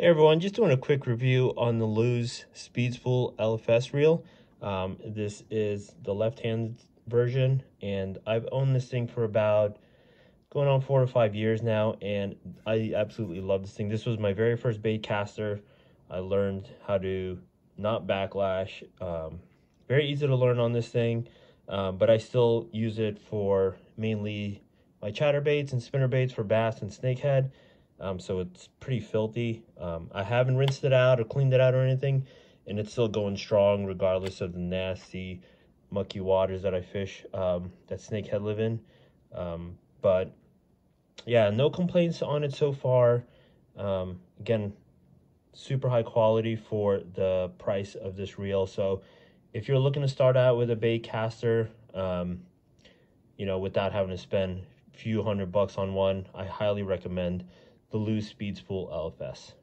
Hey everyone, just doing a quick review on the Lew's Speed Spool LFS reel. Um, this is the left-hand version, and I've owned this thing for about going on four or five years now, and I absolutely love this thing. This was my very first bait caster. I learned how to not backlash. Um, very easy to learn on this thing, um, but I still use it for mainly my chatter baits and spinner baits for bass and snakehead um, so it's pretty filthy. Um, I haven't rinsed it out or cleaned it out or anything, and it's still going strong regardless of the nasty, mucky waters that I fish um, that snakehead live in. Um, but yeah, no complaints on it so far. Um, again, super high quality for the price of this reel. So if you're looking to start out with a bait caster, um, you know, without having to spend a few hundred bucks on one, I highly recommend the Lew's Speed Spool LFS.